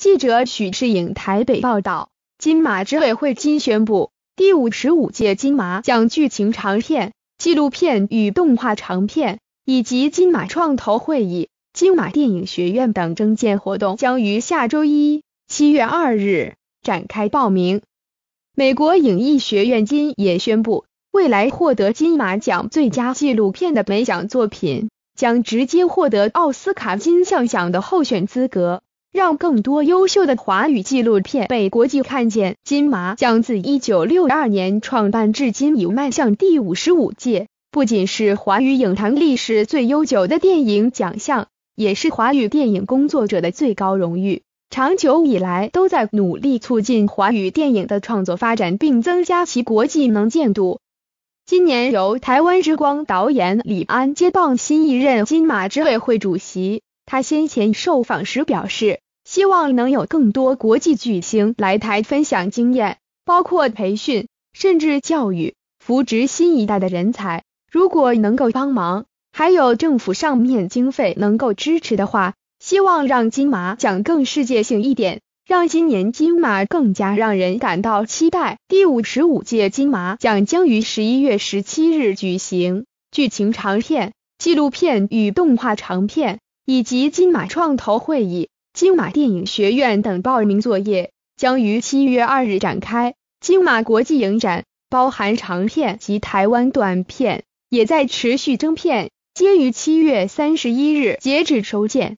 记者许世颖台北报道，金马执委会今宣布，第五十五届金马奖剧情长片、纪录片与动画长片，以及金马创投会议、金马电影学院等征件活动将于下周一七月二日展开报名。美国影艺学院今也宣布，未来获得金马奖最佳纪录片的美奖作品。将直接获得奥斯卡金像奖的候选资格，让更多优秀的华语纪录片被国际看见。金马奖自一九六二年创办至今已迈向第五十五届，不仅是华语影坛历史最悠久的电影奖项，也是华语电影工作者的最高荣誉。长久以来都在努力促进华语电影的创作发展，并增加其国际能见度。今年由台湾之光导演李安接棒新一任金马执委会主席。他先前受访时表示，希望能有更多国际巨星来台分享经验，包括培训，甚至教育，扶植新一代的人才。如果能够帮忙，还有政府上面经费能够支持的话，希望让金马奖更世界性一点。让今年金马更加让人感到期待。第五十五届金马奖将于十一月十七日举行，剧情长片、纪录片与动画长片，以及金马创投会议、金马电影学院等报名作业将于七月二日展开。金马国际影展包含长片及台湾短片，也在持续征片，皆于七月三十一日截止收件。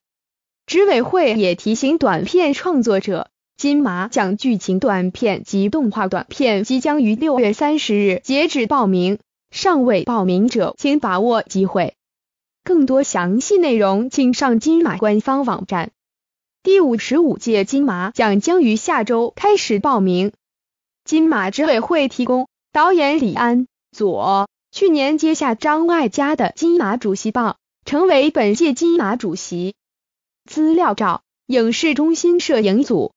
执委会也提醒短片创作者，金马奖剧情短片及动画短片即将于六月三十日截止报名，尚未报名者请把握机会。更多详细内容请上金马官方网站。第五十五届金马奖将于下周开始报名。金马执委会提供，导演李安左去年接下张艾嘉的金马主席棒，成为本届金马主席。资料照，影视中心摄影组。